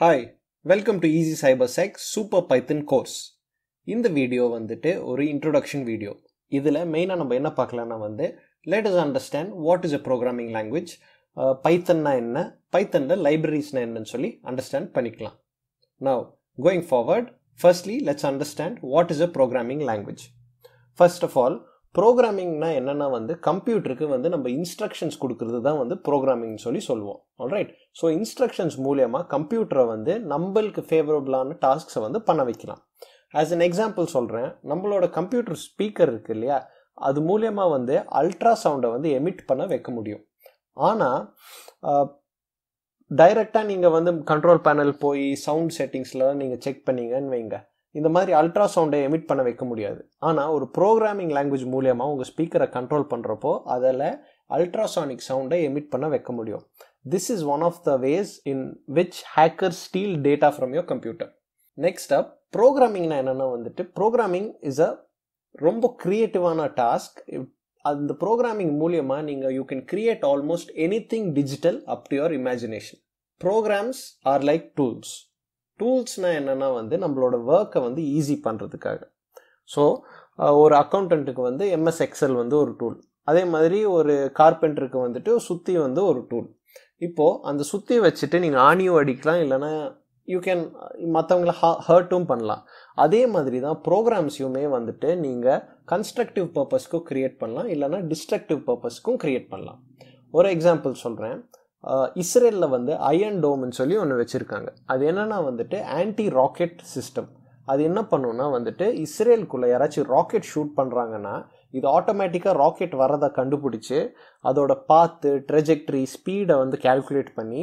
Hi welcome to easy cyber check super Python course இந்த video வந்துட்டு ஒரு introduction video இதில் மெயினாக நம்ம என்ன பார்க்கலாம்னா வந்து let us understand what is a programming language பைத்தன்னா என்ன பைத்தனில் லைப்ரரிஸ்னா என்னன்னு சொல்லி அண்டர்ஸ்டாண்ட் பண்ணிக்கலாம். Now going forward firstly let's understand what is a programming language first of all ப்ரோக்ராமிங்னா என்னென்னா வந்து கம்ப்யூட்டருக்கு வந்து நம்ம இன்ஸ்ட்ரக்ஷன்ஸ் கொடுக்கறது தான் வந்து ப்ரோக்ராமிங் சொல்லி சொல்லுவோம். ஆல்ரைட் ஸோ இன்ஸ்ட்ரக்ஷன்ஸ் மூலியமாக கம்ப்யூட்டரை வந்து நம்மளுக்கு ஃபேவரபுளான டாஸ்க்ஸை வந்து பண்ண வைக்கலாம். ஆஸ் அன் எக்ஸாம்பிள் சொல்கிறேன் நம்மளோட கம்ப்யூட்டர் ஸ்பீக்கர் இருக்கு இல்லையா? அது மூலியமாக வந்து அல்ட்ரா சவுண்டை வந்து எமிட் பண்ண வைக்க முடியும். ஆனால் டைரெக்டாக நீங்கள் வந்து கண்ட்ரோல் பேனல் போய் சவுண்ட் செட்டிங்ஸ்லாம் நீங்கள் செக் பண்ணீங்கன்னு வைங்க. இந்த மாதிரி அல்ட்ரா சவுண்டை எமிட் பண்ண வைக்க முடியாது. ஆனால் ஒரு ப்ரோக்ராமிங் லாங்குவேஜ் மூலியமாக உங்கள் ஸ்பீக்கரை கண்ட்ரோல் பண்ணுறப்போ அதில் அல்ட்ராசானிக் சவுண்டை எமிட் பண்ண வைக்க முடியும். This is one of the ways in which hacker steal data from your computer next up ப்ரோக்ராமிங்னா என்னென்னா வந்துட்டு ப்ரோக்ராமிங் இஸ் அ ரொம்ப க்ரியேட்டிவான டாஸ்க் அந்த ப்ரோக்ராமிங் மூலியமாக நீங்கள் you can create almost anything digital up to your imagination programs are like tools டூல்ஸ்னால் என்னென்னா வந்து நம்மளோட ஒர்க்கை வந்து ஈஸி பண்ணுறதுக்காக ஸோ ஒரு அக்கௌண்டண்ட்டுக்கு வந்து எம்எஸ் எக்ஸல் வந்து ஒரு டூல் அதே மாதிரி ஒரு கார்பெண்டருக்கு வந்துட்டு சுற்றி வந்து ஒரு டூல் இப்போது அந்த சுற்றி வச்சுட்டு நீங்கள் ஆணியும் அடிக்கலாம் இல்லைன்னா யூ கேன் மற்றவங்கள ஹர்ட்டும் பண்ணலாம். அதே மாதிரி தான் ப்ரோக்ராம்ஸையுமே வந்துட்டு நீங்கள் கன்ஸ்ட்ரக்டிவ் பர்பஸ்க்கும் க்ரியேட் பண்ணலாம் இல்லைனா டிஸ்ட்ரக்டிவ் பர்பஸ்க்கும் க்ரியேட் பண்ணலாம். ஒரு எக்ஸாம்பிள் சொல்கிறேன் இஸ்ரேலில் வந்து அயன் டோம்னு சொல்லி ஒன்று வச்சுருக்காங்க. அது என்னென்னா வந்துட்டு ஆன்டி ராக்கெட் சிஸ்டம் அது என்ன பண்ணுன்னா வந்துட்டு இஸ்ரேலுக்குள்ளே யாராச்சும் ராக்கெட் ஷூட் பண்ணுறாங்கன்னா இது ஆட்டோமேட்டிக்காக ராக்கெட் வரதை கண்டுபிடிச்சி அதோட பாத்து ட்ரெஜெக்ட்ரி ஸ்பீடை வந்து கேல்குலேட் பண்ணி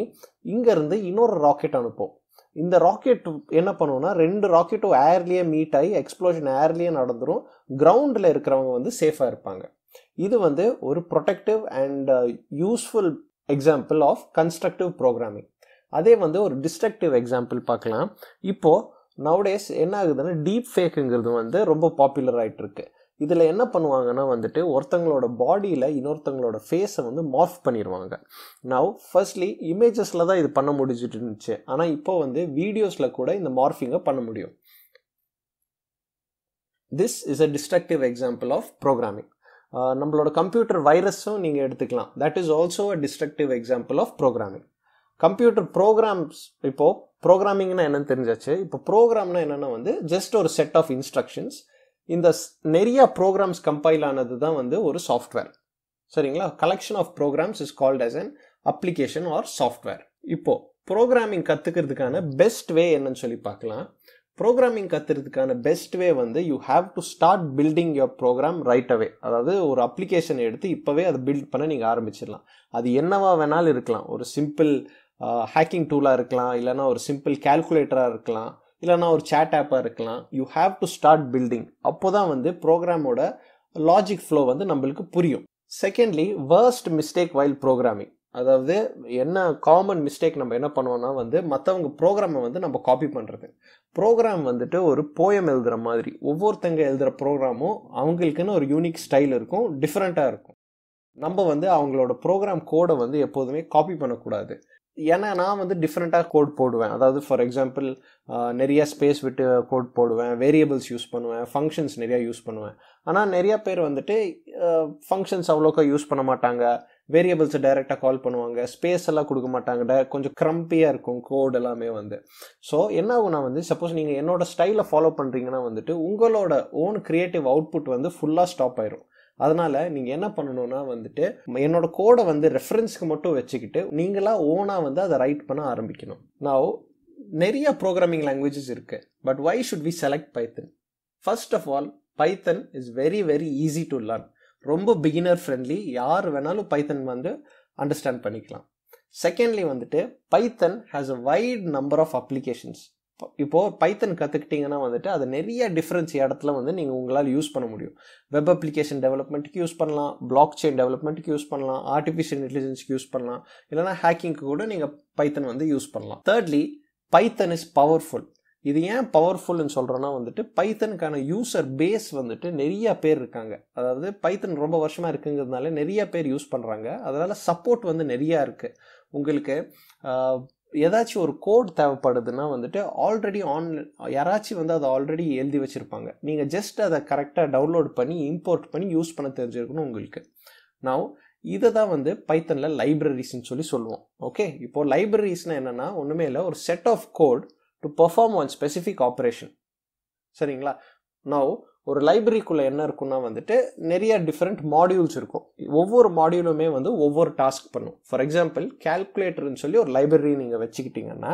இங்கேருந்து இன்னொரு ராக்கெட் அனுப்போம். இந்த ராக்கெட் என்ன பண்ணுவோம்னா ரெண்டு ராக்கெட்டும் ஏர்லேயே மீட் ஆகி எக்ஸ்ப்ளோஷன் ஏர்லேயே நடந்துடும் கிரவுண்டில் இருக்கிறவங்க வந்து சேஃபாக இருப்பாங்க. இது வந்து ஒரு protective and useful example of constructive programming அதே வந்து ஒரு டிஸ்ட்ரக்டிவ் எக்ஸாம்பிள் பார்க்கலாம். இப்போது நவுடேஸ் என்ன ஆகுதுன்னா டீப் ஃபேக்குங்கிறது வந்து ரொம்ப பாப்புலர் ஆகிட்டு இருக்கு இதில் என்ன பண்ணுவாங்கன்னா வந்துட்டு ஒருத்தங்களோட பாடியில் இன்னொருத்தங்களோட ஃபேஸை வந்து மார்ஃப் பண்ணிடுவாங்க நவ் ஃபர்ஸ்ட்லி இமேஜஸில் தான் இது பண்ண முடிஞ்சிட்டு இருந்துச்சு. ஆனால் இப்போ வந்து வீடியோஸில் கூட இந்த மார்ஃபிங்கை பண்ண முடியும். This is a destructive example of programming நம்மளோட கம்ப்யூட்டர் வைரஸும் நீங்கள் எடுத்துக்கலாம். That is also a destructive example of programming computer programs இப்போது ப்ரோக்ராமிங்னா என்னன்னு தெரிஞ்சாச்சு. இப்போ ப்ரோக்ராம்னா என்னென்னா வந்து ஜஸ்ட் ஒரு செட் ஆஃப் இன்ஸ்ட்ரக்ஷன்ஸ் இந்த நிறைய ப்ரோக்ராம்ஸ் கம்பைல் ஆனது தான் வந்து ஒரு சாஃப்ட்வேர் சரிங்களா? Collection of programs is called as an application or software இப்போது ப்ரோக்ராமிங் கற்றுக்கிறதுக்கான பெஸ்ட் வே என்னன்னு சொல்லி பார்க்கலாம். ப்ரோக்ராமிங் கற்றுறதுக்கான பெஸ்ட் வே வந்து you have to start building your program right away அதாவது ஒரு அப்ளிகேஷன் எடுத்து இப்போவே அதை பில்ட் பண்ண நீங்கள் ஆரம்பிச்சிடலாம். அது என்னவா வேணாலும் இருக்கலாம். ஒரு சிம்பிள் ஹேக்கிங் டூலாக இருக்கலாம். இல்லைனா ஒரு சிம்பிள் கேல்குலேட்டராக இருக்கலாம். இல்லைனா ஒரு சேட் ஆப்பாக இருக்கலாம். You have to start building அப்போ தான் வந்து ப்ரோக்ராமோட லாஜிக் ஃப்ளோ வந்து நம்மளுக்கு புரியும். Secondly worst mistake while programming அதாவது என்ன காமன் மிஸ்டேக் நம்ம என்ன பண்ணுவோம்னா வந்து மற்றவங்க ப்ரோக்ராமை வந்து நம்ம காப்பி பண்ணுறது ப்ரோக்ராம் வந்துட்டு ஒரு போயம் எழுதுகிற மாதிரி. ஒவ்வொருத்தங்க எழுதுகிற ப்ரோக்ராமும் அவங்களுக்குன்னு ஒரு யூனிக் ஸ்டைல் இருக்கும் டிஃப்ரெண்ட்டாக இருக்கும். நம்ம வந்து அவங்களோட ப்ரோக்ராம் கோடை வந்து எப்போதுமே காப்பி பண்ணக்கூடாது. ஏன்னா நான் வந்து டிஃப்ரெண்ட்டாக கோட் போடுவேன். அதாவது ஃபார் எக்ஸாம்பிள் நிறைய ஸ்பேஸ் விட்டு கோட் போடுவேன் வேரியபிள்ஸ் யூஸ் பண்ணுவேன் ஃபங்க்ஷன்ஸ் நிறையா யூஸ் பண்ணுவேன். ஆனால் நிறையா பேர் வந்துட்டு ஃபங்க்ஷன்ஸ் அவ்வளோக்கா யூஸ் பண்ண மாட்டாங்க. வேரியபிள்ஸை டைரெக்டாக கால் பண்ணுவாங்க. ஸ்பேஸ் எல்லாம் கொடுக்க மாட்டாங்க கொஞ்சம் க்ரம்பியாக இருக்கும் கோட் எல்லாமே வந்து. ஸோ என்ன ஆகுனா வந்து சப்போஸ் நீங்கள் என்னோட ஸ்டைலை ஃபாலோ பண்ணுறீங்கன்னா வந்துட்டு உங்களோட ஓன் க்ரியேட்டிவ் அவுட்புட் வந்து ஃபுல்லாக ஸ்டாப் ஆயிரும். அதனால் நீங்கள் என்ன பண்ணணும்னா வந்துட்டு என்னோட கோடை வந்து ரெஃபரன்ஸ்க்கு மட்டும் வச்சுக்கிட்டு நீங்களாக ஓனாக வந்து அதை ரைட் பண்ண ஆரம்பிக்கணும். நான் நிறைய ப்ரோக்ராமிங் லாங்குவேஜஸ் இருக்குது but why should we select Python first of all Python is very very easy to learn ரொம்ப பிகினர் ஃப்ரெண்ட்லி யார் வேணாலும் பைத்தன் வந்து அண்டர்ஸ்டாண்ட் பண்ணிக்கலாம். செகண்ட்லி வந்துட்டு Python has a wide number of applications இப்போது பைத்தன் கற்றுக்கிட்டிங்கன்னா வந்துட்டு அது நிறைய டிஃப்ரென்ஸ் இடத்துல வந்து நீங்கள் உங்களால் யூஸ் பண்ண முடியும். வெப் அப்ளிகேஷன் டெவலப்மெண்ட்டுக்கு யூஸ் பண்ணலாம். பிளாக் செயின் டெவலப்மெண்ட்டுக்கு யூஸ் பண்ணலாம். ஆர்டிஃபிஷியல் இன்டெலிஜென்ஸ்க்கு யூஸ் பண்ணலாம். இல்லைனா ஹேக்கிங்க்கு கூட நீங்கள் பைத்தன் வந்து யூஸ் பண்ணலாம். தேர்ட்லி பைத்தன் இஸ் பவர்ஃபுல் இது ஏன் பவர்ஃபுல்னு சொல்கிறோன்னா வந்துட்டு பைத்தனுக்கான யூசர் பேஸ் வந்துட்டு நிறைய பேர் இருக்காங்க. அதாவது பைத்தன் ரொம்ப வருஷமாக இருக்குங்கிறதுனால நிறைய பேர் யூஸ் பண்ணுறாங்க அதனால் சப்போர்ட் வந்து நிறையா இருக்குது உங்களுக்கு ஏதாச்சும் ஒரு கோட் தேவைப்படுதுன்னா வந்துட்டு ஆல்ரெடி ஆன் யாராச்சும் வந்து அதை ஆல்ரெடி எழுதி வச்சுருப்பாங்க. நீங்கள் ஜஸ்ட் அதை கரெக்டாக டவுன்லோட் பண்ணி இம்போர்ட் பண்ணி யூஸ் பண்ண தெரிஞ்சிருக்கணும் உங்களுக்கு. நான் இதை தான் வந்து பைத்தனில் லைப்ரரிஸ்ன்னு சொல்லி சொல்லுவோம். ஓகே இப்போது லைப்ரரிஸ்னால் என்னென்னா ஒன்றுமே இல்லை ஒரு set of code to perform one specific operation சரிங்களா? நான் ஒரு லைப்ரரிக்குள்ளே என்ன இருக்குன்னா வந்துட்டு நிறைய டிஃப்ரெண்ட் மாடியூல்ஸ் இருக்கும். ஒவ்வொரு மாடியூலுமே வந்து ஒவ்வொரு டாஸ்க் பண்ணும். ஃபார் எக்ஸாம்பிள் கேல்குலேட்டர்னு சொல்லி ஒரு லைப்ரரி நீங்கள் வச்சுக்கிட்டிங்கன்னா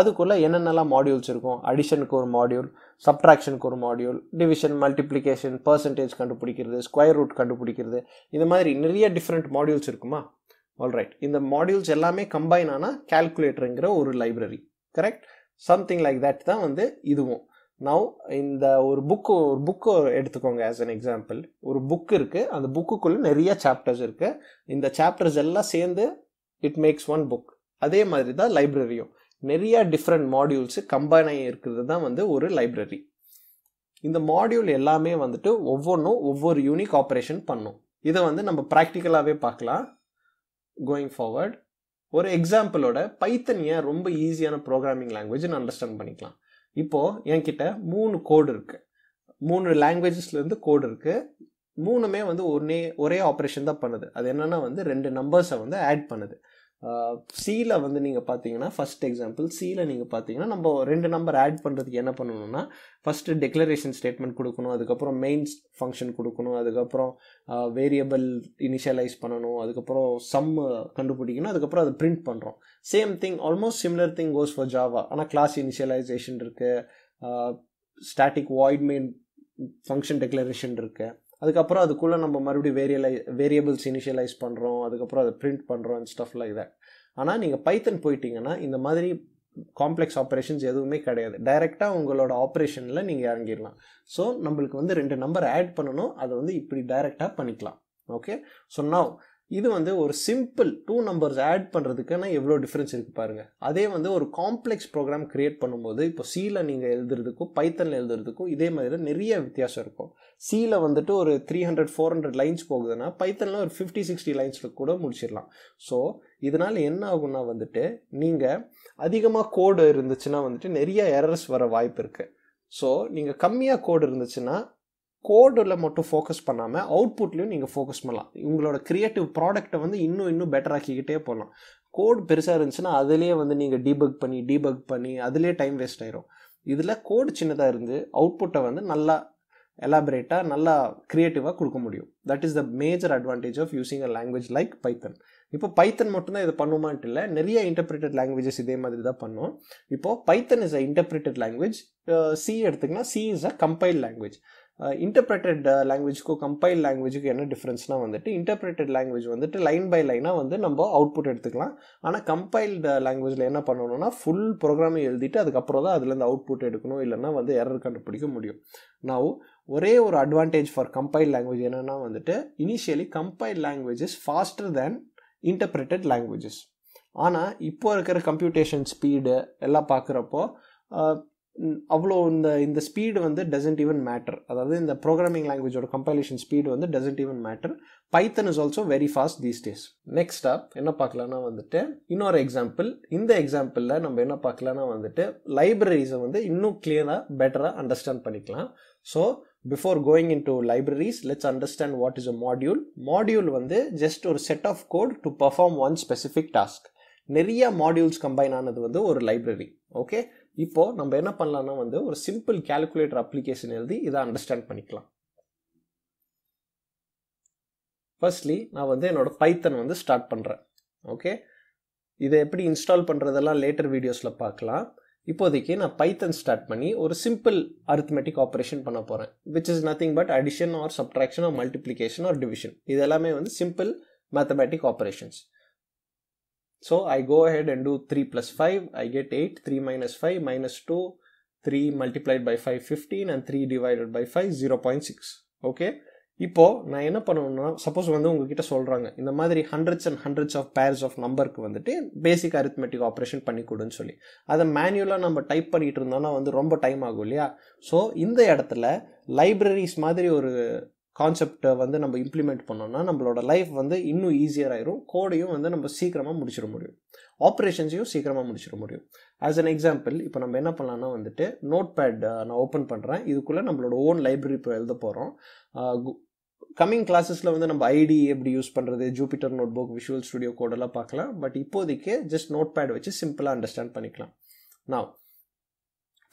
அதுக்குள்ளே என்னென்னலாம் மாடியூல்ஸ் இருக்கும்? அடிஷனுக்கு ஒரு மாடியூல் சப்ட்ராக்ஷனுக்கு ஒரு மாடியூல் டிவிஷன் மல்டிப்ளிகேஷன் பர்சன்டேஜ் கண்டுபிடிக்கிறது ஸ்கொயர் ரூட் கண்டுபிடிக்கிறது இந்த மாதிரி நிறைய டிஃப்ரெண்ட் மாடியூல்ஸ் இருக்குமா? ஆல்ரைட் இந்த மாடியூல்ஸ் எல்லாமே கம்பைன் ஆனால் கேல்குலேட்டருங்கிற ஒரு library correct something like that தான் வந்து இதுவும். நவ் இந்த ஒரு புக்கு ஒரு புக்கு எடுத்துக்கோங்க ஆஸ் அன் எக்ஸாம்பிள் ஒரு புக் இருக்குது அந்த புக்குக்குள்ளே நிறைய சாப்டர்ஸ் இருக்குது இந்த சாப்டர்ஸ் எல்லாம் சேர்ந்து இட் மேக்ஸ் ஒன் புக் அதே மாதிரி தான் லைப்ரரியும் நிறைய டிஃப்ரெண்ட் மாடியூல்ஸு கம்பைன் ஆகி இருக்கிறது தான் வந்து ஒரு லைப்ரரி இந்த மாடியூல் எல்லாமே வந்துட்டு ஒவ்வொன்றும் ஒவ்வொரு யூனிக் ஆப்ரேஷன் பண்ணும். இதை வந்து நம்ம ப்ராக்டிக்கலாகவே பார்க்கலாம். கோயிங் ஃபார்வர்ட் ஒரு எக்ஸாம்பிளோட பைத்தன் ஏன் ரொம்ப ஈஸியான ப்ரோக்ராமிங் லாங்குவேஜ்னு அண்டர்ஸ்டாண்ட் பண்ணிக்கலாம். இப்போது என்கிட்ட மூணு கோடு இருக்குது மூணு லாங்குவேஜஸ்லேருந்து கோடு இருக்குது மூணுமே வந்து ஒரே ஒரே ஆப்ரேஷன் தான் பண்ணுது. அது என்னென்னா வந்து ரெண்டு நம்பர்ஸை வந்து ஆட் பண்ணுது. சியில் வந்து நீங்கள் பார்த்தீங்கன்னா ஃபஸ்ட் எக்ஸாம்பிள் சியில் நீங்கள் பார்த்தீங்கன்னா நம்ம ரெண்டு நம்பர் ஆட் பண்ணுறதுக்கு என்ன பண்ணணும்னா ஃபஸ்ட்டு டெக்ளரேஷன் ஸ்டேட்மெண்ட் கொடுக்கணும் அதுக்கப்புறம் மெயின்ஸ் ஃபங்க்ஷன் கொடுக்கணும் அதுக்கப்புறம் வேரியபிள் இனிஷியலைஸ் பண்ணணும் அதுக்கப்புறம் சம் கண்டுபிடிக்கணும் அதுக்கப்புறம் அதை பிரிண்ட் பண்ணுறோம் same thing almost similar thing goes for Java ஆனால் கிளாஸ் இனிஷியலைசேஷன் இருக்குது static void main function declaration இருக்குது அதுக்கப்புறம் அதுக்குள்ளே நம்ம மறுபடியும் வேரியலை வேரியபிள்ஸ் இனிஷியலைஸ் பண்ணுறோம் அதுக்கப்புறம் அதை பிரிண்ட் பண்ணுறோம் அண்ட் ஸ்டஃப் லைக் தட் ஆனால் நீங்கள் பைத்தன் போயிட்டீங்கன்னா இந்த மாதிரி காம்ப்ளெக்ஸ் ஆப்ரேஷன்ஸ் எதுவுமே கிடையாது. டைரெக்டாக உங்களோட ஆப்ரேஷனில் நீங்கள் இறங்கிடலாம். ஸோ நம்மளுக்கு வந்து ரெண்டு நம்பர் ஆட் பண்ணணும். அதை வந்து இப்படி டைரெக்டாக பண்ணிக்கலாம். ஓகே ஸோ நவ் இது வந்து ஒரு சிம்பிள் டூ நம்பர்ஸ் ஆட் பண்ணுறதுக்குன்னா எவ்வளோ டிஃப்ரென்ஸ் இருக்குது பாருங்கள் அதே வந்து ஒரு காம்ப்ளெக்ஸ் ப்ரோக்ராம் க்ரியேட் பண்ணும்போது இப்போ சியில் நீங்கள் எழுதுறதுக்கும் பைத்தனில் எழுதுறதுக்கும் இதே மாதிரி நிறைய வித்தியாசம் இருக்கும். சியில் வந்துட்டு ஒரு three hundred four hundred lines போகுதுன்னா பைத்தனில் ஒரு ஃபிஃப்டி சிக்ஸ்டி லைன்ஸில் கூட முடிச்சிடலாம். ஸோ இதனால் என்ன ஆகும்னா வந்துட்டு நீங்கள் அதிகமாக கோடு இருந்துச்சுன்னா வந்துட்டு நிறைய எரர்ஸ் வர வாய்ப்பு இருக்குது ஸோ நீங்கள் கம்மியாக கோடு இருந்துச்சுன்னா கோடில் மட்டும் ஃபோக்கஸ் பண்ணாமல் அவுட்புட்லேயும் நீங்கள் ஃபோக்கஸ் பண்ணலாம். உங்களோட க்ரியேட்டிவ் ப்ராடக்ட்டை வந்து இன்னும் இன்னும் பெட்டர் ஆக்கிக்கிட்டே போகலாம் கோட் பெருசாக இருந்துச்சுன்னா அதுலேயே வந்து நீங்கள் டீபக் பண்ணி டீபக் பண்ணி அதுலேயே டைம் வேஸ்ட் ஆயிரும். இதில் கோடு சின்னதாக இருந்து அவுட்புட்டை வந்து நல்லா எலாபரேட்டாக நல்லா க்ரியேட்டிவாக கொடுக்க முடியும். That is the major advantage of using a language like Python இப்போ பைத்தன் மட்டும்தான் இதை பண்ணுமான்ட்டு இல்லை நிறைய இன்டர்பிரேட்டட் லாங்குவேஜஸ் இதே மாதிரி தான் பண்ணும். இப்போது Python is a interpreted language C எடுத்துக்கினா C is a compile language interpreted லாங்குவேஜ்க்கும் compile லாங்குவேஜுக்கு என்ன டிஃப்ரென்ஸ்னால் வந்துட்டு இன்டர்பிரேட்டட் லாங்குவேஜ் வந்துட்டு லைன் பை லைனாக வந்து நம்ம அவுட்புட் எடுத்துக்கலாம். ஆனால் கம்பைல்டு லாங்குவேஜில் என்ன பண்ணணும்னா ஃபுல் ப்ரோக்ராமை எழுதிட்டு அதுக்கப்புறம் தான் அதுலேருந்து அவுட்புட் எடுக்கணும். இல்லைன்னா வந்து எரர் கண்டுபிடிக்க முடியும். நான் ஒரே ஒரு அட்வான்டேஜ் ஃபார் கம்பைல் லாங்குவேஜ் என்னென்னா வந்துட்டு initially compile languages faster than interpreted languages ஆனால் இப்போ இருக்கிற கம்ப்யூட்டேஷன் ஸ்பீடு எல்லாம் பார்க்குறப்போ அவ்வளோ இந்த இந்த ஸ்பீடு வந்து டசன்ட் ஈவன் மேட்டர் அதாவது இந்த ப்ரோக்ராமிங் லாங்குவேஜோட கம்பைலேஷன் ஸ்பீடு வந்து doesn't even matter Python is also very fast these days next up என்ன பார்க்கலான்னா வந்துட்டு இன்னொரு எக்ஸாம்பிள் இந்த எக்ஸாம்பிளில் நம்ம என்ன பார்க்கலாம்னா வந்துட்டு லைப்ரரிஸை வந்து இன்னும் கிளியராக பெட்டராக அண்டர்ஸ்டாண்ட் பண்ணிக்கலாம். So before going into libraries let's understand what is a module module வந்து ஜஸ்ட் ஒரு set of code to perform one specific task நிறைய மாடியூல்ஸ் கம்பைன் ஆனது வந்து ஒரு லைப்ரரி ஓகே இப்போது நம்ம என்ன பண்ணலான்னா வந்து ஒரு சிம்பிள் கேல்குலேட்டர் அப்ளிகேஷன் எழுதி இதை அண்டர்ஸ்டாண்ட் பண்ணிக்கலாம். ஃபர்ஸ்ட்லி நான் வந்து என்னோட பைத்தன் வந்து ஸ்டார்ட் பண்ணுறேன் ஓகே இதை எப்படி இன்ஸ்டால் பண்ணுறதெல்லாம் லேட்டர் வீடியோஸில் பார்க்கலாம். இப்போதைக்கு நான் பைத்தன் ஸ்டார்ட் பண்ணி ஒரு சிம்பிள் அரித்மெட்டிக் ஆப்ரேஷன் பண்ண போகிறேன் which is nothing but addition or subtraction or multiplication or division இது எல்லாமே வந்து simple mathematic operations So I go ahead and do 3 plus 5, I get 8, 3 minus 5, minus 2, 3 multiplied by 5, 15 and 3 divided by 5, 0.6. Okay இப்போ நான் என்ன பண்ணணும்னா suppose வந்து உங்ககிட்ட சொல்கிறாங்க இந்த மாதிரி hundreds and hundreds of pairs of நம்பருக்கு வந்துட்டு பேசிக் அரித்மெட்டிக் ஆப்ரேஷன் பண்ணி கொடுன்னு சொல்லி. அதை மேனுவலாக நம்ம டைப் பண்ணிகிட்டு இருந்தோம்னா வந்து ரொம்ப டைம் ஆகும் இல்லையா? ஸோ இந்த இடத்துல லைப்ரரிஸ் மாதிரி ஒரு கான்செப்டை வந்து நம்ம இம்ப்ளிமெண்ட் பண்ணோம்னா நம்மளோட லைஃப் வந்து இன்னும் ஈஸியர் ஆயிரும். கோடையும் வந்து நம்ம சீக்கிரமாக முடிச்சிட முடியும். ஆப்ரேஷன்ஸையும் சீக்கிரமாக முடிச்சிட முடியும். ஆஸ் அன் எக்ஸாம்பிள் இப்போ நம்ம என்ன பண்ணலாம்னா வந்துட்டு நோட் பேட் நான் ஓப்பன் பண்ணுறேன் இதுக்குள்ளே நம்மளோட ஓன் லைப்ரரி இப்போ எழுத போகிறோம் கம்மிங் கிளாஸஸில் வந்து நம்ம ஐடி எப்படி யூஸ் பண்ணுறது Jupyter notebook visual studio கோடெல்லாம் பார்க்கலாம். பட் இப்போதைக்கு ஜஸ்ட் நோட் பேட் வச்சு சிம்பிளாக அண்டர்ஸ்டாண்ட் பண்ணிக்கலாம். நான்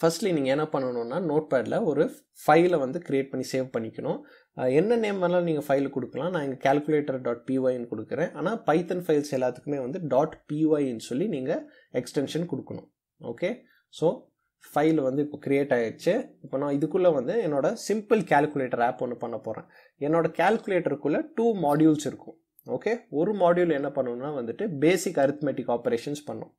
ஃபர்ஸ்ட்லி நீங்கள் என்ன பண்ணணும்னா நோட் பேடில் ஒரு ஃபைலை வந்து க்ரியேட் பண்ணி சேவ் பண்ணிக்கணும். என்ன நேம் வேணாலும் நீங்கள் ஃபைல் கொடுக்கலாம். நான் இங்கே கேல்குலேட்டர் டாட் பிஒய்னு கொடுக்குறேன். ஆனால் பைத்தன் ஃபைல்ஸ் எல்லாத்துக்குமே வந்து. டாட் பிஒய்ன்னு சொல்லி நீங்கள் எக்ஸ்டென்ஷன் கொடுக்கணும். ஓகே ஸோ ஃபைல் வந்து இப்போ க்ரியேட் ஆகிடுச்சு இப்போ நான் இதுக்குள்ளே வந்து என்னோட சிம்பிள் கேல்குலேட்டர் ஆப் ஒன்று பண்ண போகிறேன் என்னோட கேல்குலேட்டருக்குள்ளே டூ மாடியூல்ஸ் இருக்கும். ஓகே ஒரு மாடியூல் என்ன பண்ணணும்னா வந்துட்டு பேசிக் அரித்மெட்டிக் ஆப்ரேஷன்ஸ் பண்ணும்.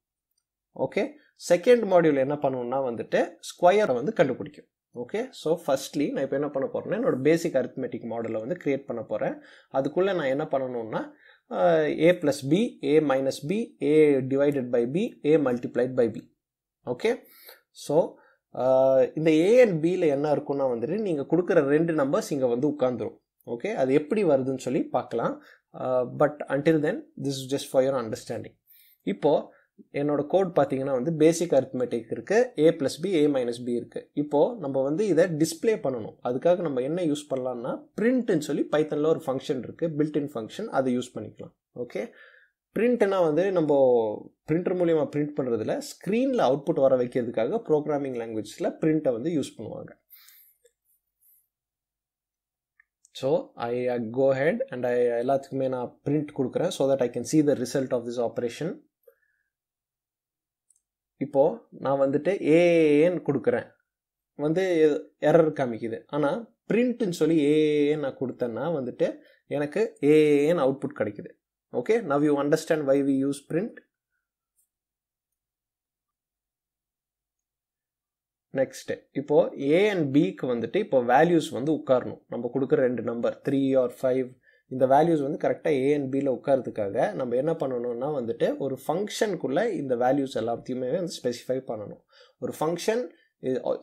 ஓகே செகண்ட் மாடியூல் என்ன பண்ணுவோம்னா வந்துட்டு ஸ்கொயரை வந்து கண்டுபிடிக்கும். ஓகே ஸோ ஃபர்ஸ்ட்லி நான் இப்போ என்ன பண்ண போகிறேன்னா என்னோட பேசிக் அரித்மெட்டிக் மாடலை வந்து க்ரியேட் பண்ண போகிறேன் அதுக்குள்ளே நான் என்ன பண்ணணும்னா A plus B A minus B A divided by B A multiplied by B okay so இந்த ஏ அண்ட் பியில் என்ன இருக்குன்னா வந்துட்டு நீங்கள் கொடுக்குற ரெண்டு நம்பர்ஸ் இங்கே வந்து உட்காந்துரும் ஓகே அது எப்படி வருதுன்னு சொல்லி பார்க்கலாம். But until then this is just for your understanding இப்போது என்னோட கோட் பார்த்தீங்கன்னா வந்து பேசிக் அரித்மெட்டிக் இருக்குது A plus B A minus B இருக்குது இப்போது நம்ம வந்து இதை டிஸ்பிளே பண்ணணும். அதுக்காக நம்ம என்ன யூஸ் பண்ணலான்னா பிரிண்ட்னு சொல்லி பைத்தனில் ஒரு ஃபங்க்ஷன் இருக்குது பில்ட்இன் ஃபங்க்ஷன் அதை யூஸ் பண்ணிக்கலாம். ஓகே பிரிண்ட்னா வந்து நம்ம பிரிண்டர் மூலியமாக பிரிண்ட் பண்ணுறதுல ஸ்க்ரீனில் அவுட்புட் வர வைக்கிறதுக்காக ப்ரோக்ராமிங் லாங்குவேஜில் பிரிண்ட்டை வந்து யூஸ் பண்ணுவாங்க. So I go head and I எல்லாத்துக்குமே நான் பிரிண்ட் கொடுக்குறேன் so that I can see the result of this operation இப்போது நான் வந்துட்டு ஏஏன்னு கொடுக்குறேன். வந்து எரர் காமிக்குது. ஆனால் பிரிண்ட்டுன்னு சொல்லி ஏஏன்னு நான் கொடுத்தேன்னா வந்துட்டு எனக்கு ஏஏன்னு அவுட்புட் கிடைக்குது. Okay now you understand why we use print next இப்போது ஏ அண்ட் பிக்கு வந்துட்டு இப்போ வேல்யூஸ் வந்து உட்காரணும். நம்ம கொடுக்குற ரெண்டு நம்பர் த்ரீ ஆர் ஃபைவ் இந்த வேல்யூஸ் வந்து கரெக்டாக ஏ அண்ட் பியில் உட்காரதுக்காக நம்ம என்ன பண்ணணும்னா வந்துட்டு ஒரு ஃபங்க்ஷனுக்குள்ளே இந்த வேல்யூஸ் எல்லாத்தையுமே வந்து ஸ்பெசிஃபை பண்ணணும். ஒரு function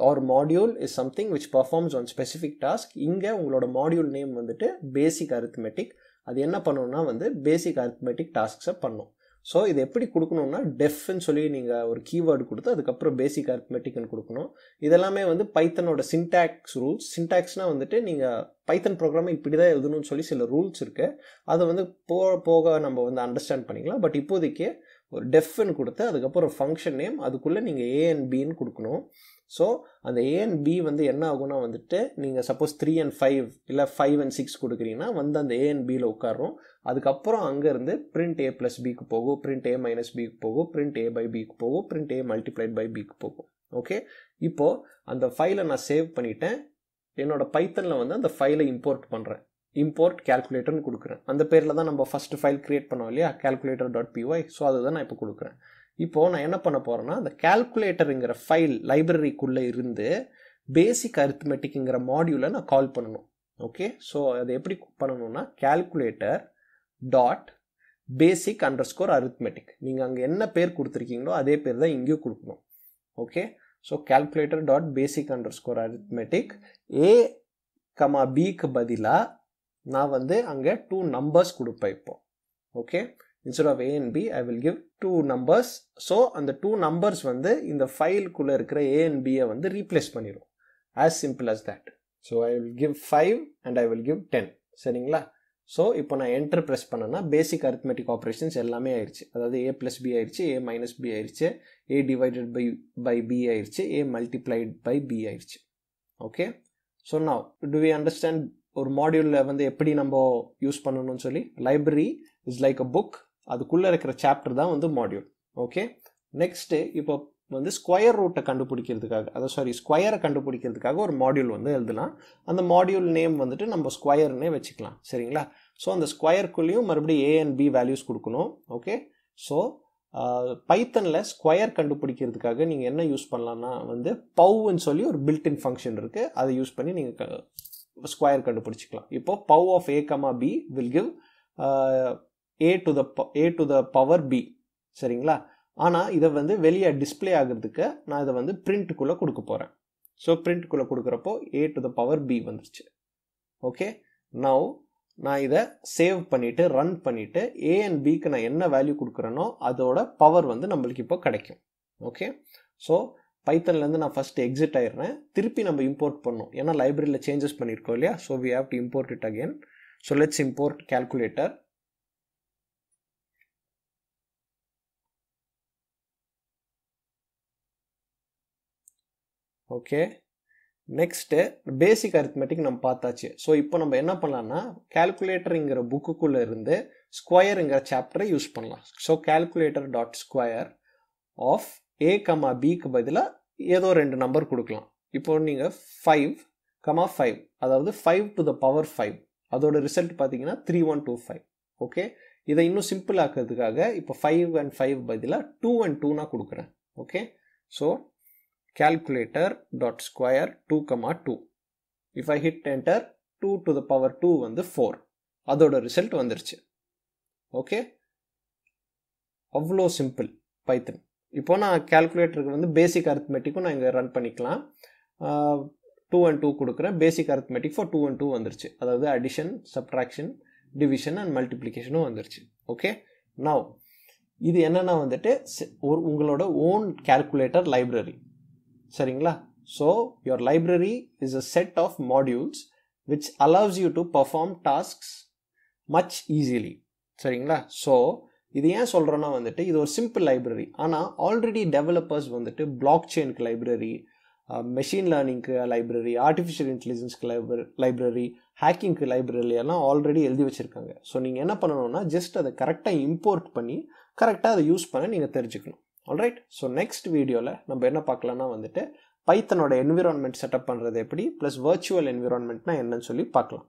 or module is something which performs on specific task இங்கே உங்களோட மாடியூல் நேம் வந்துட்டு பேசிக் அரித்மெட்டிக் அது என்ன பண்ணணும்னா வந்து பேசிக் அரித்மெட்டிக் டாஸ்க்ஸை பண்ணும். ஸோ இது எப்படி கொடுக்கணும்னா டெஃப்னு சொல்லி நீங்கள் ஒரு கீவேர்டு கொடுத்து அதுக்கப்புறம் பேசிக் அர்த்மெட்டிக்னு கொடுக்கணும். இதெல்லாமே வந்து பைத்தனோட சின்டாக்ஸ் ரூல்ஸ் சின்டாக்ஸ்னால் வந்துட்டு நீங்கள் பைத்தன் ப்ரோக்ராமை இப்படி தான் எழுதணும்னு சொல்லி சில ரூல்ஸ் இருக்குது அதை வந்து போக போக நம்ம வந்து அண்டர்ஸ்டாண்ட் பண்ணிக்கலாம். பட் இப்போதைக்கு ஒரு டெஃப்னு கொடுத்து அதுக்கப்புறம் ஒரு ஃபங்க்ஷன் நேம் அதுக்குள்ளே நீங்கள் ஏஎன்பின்னு கொடுக்கணும். ஸோ அந்த ஏ அண்ட் பி வந்து என்ன ஆகும்னா வந்துட்டு நீங்கள் சப்போஸ் த்ரீ அண்ட் ஃபைவ் இல்லை ஃபைவ் அண்ட் சிக்ஸ் கொடுக்குறீங்கன்னா வந்து அந்த ஏ அண்ட் பியில் உட்காரும் அதுக்கப்புறம் அங்கேருந்து பிரிண்ட் ஏ ப்ளஸ் பிக்கு போகும் பிரிண்ட் ஏ மைனஸ் பிக்கு போகும் பிரிண்ட் ஏ பை பிக்கு போகும் பிரிண்ட் ஏ மல்டிப்ளைட் பை பிக்கு போகும். ஓகே இப்போது அந்த ஃபைலை நான் சேவ் பண்ணிட்டேன். என்னோடய பைத்தனில் வந்து அந்த ஃபைலை இம்போர்ட் பண்ணுறேன் இம்போர்ட் கேல்குலேட்டர்னு கொடுக்குறேன். அந்த பேரில் தான் நம்ம ஃபஸ்ட்டு ஃபைல் க்ரியேட் பண்ணோம் இல்லையா? கேல்குலேட்டர் டாட் பிஒய் ஸோ அதுதான் நான் இப்போ கொடுக்குறேன். இப்போது நான் என்ன பண்ண போகிறேன்னா அந்த கால்குலேட்டருங்கிற ஃபைல் லைப்ரரிக்குள்ளே இருந்து பேசிக் அரித்மெட்டிக்ங்கிற மாடியூலை நான் கால் பண்ணணும். ஓகே ஸோ அதை எப்படி பண்ணணும்னா calculator dot basic underscore arithmetic நீங்கள் அங்கே என்ன பேர் கொடுத்துருக்கீங்களோ அதே பேர் தான் இங்கேயும் கொடுக்கணும். Okay so calculator dot basic underscore arithmetic A comma பிக்கு பதிலாக நான் வந்து அங்கே டூ நம்பர்ஸ் கொடுப்பேன் இப்போ. Okay instead of A and B I will give two numbers so அந்த டூ நம்பர்ஸ் வந்து இந்த ஃபைலுக்குள்ளே இருக்கிற ஏ அண்ட் பியை வந்து ரீப்ளேஸ் பண்ணிடும் as simple as that so I will give five and I will give ten சரிங்களா? ஸோ இப்போ நான் என்டர் ப்ரெஸ் பண்ணேன்னா பேசிக் அரித்மெட்டிக் ஆப்ரேஷன்ஸ் எல்லாமே ஆயிடுச்சு அதாவது ஏ ப்ளஸ் பி ஆயிடுச்சு ஏ மைனஸ் பி ஆயிடுச்சு A divided by by B ஆயிடுச்சு ஏ மல்டிப்ளைட் பை பி ஆயிடுச்சு ஓகே ஸோ நான் டு வி அண்டர்ஸ்டாண்ட் ஒரு மாடியூலில் வந்து எப்படி நம்ம யூஸ் பண்ணணும்னு சொல்லி? Library is like a book அதுக்குள்ளே இருக்கிற சாப்டர் தான் வந்து மாடியூல் ஓகே நெக்ஸ்ட்டு இப்போ வந்து ஸ்கொயர் ரூட்டை கண்டுபிடிக்கிறதுக்காக அதாவது சாரி ஸ்கொயரை கண்டுபிடிக்கிறதுக்காக ஒரு மாடியூல் வந்து எழுதலாம். அந்த மாடியூல் நேம் வந்துட்டு நம்ம ஸ்கொயர்னே வச்சுக்கலாம். சரிங்களா? ஸோ அந்த ஸ்கொயர்க்குள்ளேயும் மறுபடியும் ஏ அண்ட் பி வேல்யூஸ் கொடுக்கணும். ஓகே ஸோ பைத்தனில் ஸ்கொயர் கண்டுபிடிக்கிறதுக்காக நீங்கள் என்ன யூஸ் பண்ணலான்னா வந்து பவுன்னு சொல்லி ஒரு பில்டின் ஃபங்க்ஷன் இருக்குது அதை யூஸ் பண்ணி நீங்கள் ஸ்கொயர் கண்டுபிடிச்சிக்கலாம். இப்போ pow of A comma B will give A to the A to the power B சரிங்களா? ஆனால் இதை வந்து வெளியே டிஸ்பிளே ஆகிறதுக்கு நான் இதை வந்து பிரிண்ட்டுக்குள்ளே கொடுக்க போகிறேன் ஸோ பிரிண்ட்டுக்குள்ளே கொடுக்குறப்போ A to the power B வந்துருச்சு. ஓகே நவ் நான் இதை சேவ் பண்ணிவிட்டு ரன் பண்ணிவிட்டு ஏ அண்ட் பிக்கு நான் என்ன வேல்யூ கொடுக்குறேனோ அதோட பவர் வந்து நம்மளுக்கு இப்போ கிடைக்கும். ஓகே ஸோ பைத்தன்லேருந்து நான் ஃபஸ்ட்டு எக்ஸிட் ஆயிடுறேன். திருப்பி நம்ம இம்போர்ட் பண்ணோம் ஏன்னா லைப்ரரியில் சேஞ்சஸ் பண்ணியிருக்கோம் இல்லையா? So we have to import it again so let's import calculator okay next basic arithmetic நம்ம பார்த்தாச்சு. ஸோ இப்போ நம்ம என்ன பண்ணலாம்னா கேல்குலேட்டருங்கிற புக்குக்குள்ளே இருந்து ஸ்கொயருங்கிற சாப்டரை யூஸ் பண்ணலாம். So calculator dot square of A comma பிக்கு பதிலாக ஏதோ ரெண்டு நம்பர் கொடுக்கலாம். இப்போ நீங்கள் ஃபைவ் கமா ஃபைவ் அதாவது five to the power five அதோட ரிசல்ட் பார்த்தீங்கன்னா three one two five okay இதை இன்னும் சிம்பிள் ஆக்கிறதுக்காக இப்போ ஃபைவ் அண்ட் ஃபைவ் பதிலாக டூ அண்ட் டூனா கொடுக்குறேன். Okay so calculator dot square 2 comma 2 if I hit enter 2 to the power 2 வந்து 4 அதோட ரிசல்ட் வந்துருச்சு. ஓகே அவ்வளோ சிம்பிள் பைத்தன் இப்போ நான் கேல்குலேட்டருக்கு வந்து பேசிக் அரித்மெட்டிக்கும் நான் இங்கே ரன் பண்ணிக்கலாம். டூ அண்ட் டூ கொடுக்குறேன். Basic arithmetic for two and two வந்துருச்சு. அதாவது அடிஷன் சப்ட்ராக்ஷன் டிவிஷன் அண்ட் மல்டிப்ளிகேஷனும் வந்துருச்சு. ஓகே நவ் இது என்னென்னா வந்துட்டு ஒரு உங்களோட ஓன் கேல்குலேட்டர் லைப்ரரி சரிங்களா? So your library is a set of modules which allows you to perform tasks much easily சரிங்களா? ஸோ இது ஏன் சொல்கிறோன்னா வந்துட்டு இது ஒரு சிம்பிள் லைப்ரரி ஆனால் ஆல்ரெடி டெவலப்பர்ஸ் வந்துட்டு பிளாக் செயினுக்கு லைப்ரரி மெஷின் லேர்னிங்க்கு லைப்ரரி ஆர்டிஃபிஷியல் இன்டெலிஜென்ஸ்க்கு லைப்ரரி லைப்ரரி ஹேக்கிங்க்கு லைப்ரரி எல்லாம் ஆல்ரெடி எழுதி வச்சுருக்காங்க. ஸோ நீங்கள் என்ன பண்ணணும்னா ஜஸ்ட் அதை கரெக்டாக இம்போர்ட் பண்ணி கரெக்டாக அதை யூஸ் பண்ண நீங்கள் தெரிஞ்சுக்கணும். ஆல்ரைட் ஸோ நெக்ஸ்ட் வீடியோவில் நம்ம என்ன பார்க்கலாம்னா வந்துட்டு பைத்தனோட என்விரான்மெண்ட் செட்டப் பண்ணுறது எப்படி ப்ளஸ் வர்ச்சுவல் என்விரான்மெண்ட்னா என்னன்னு சொல்லி பார்க்கலாம்.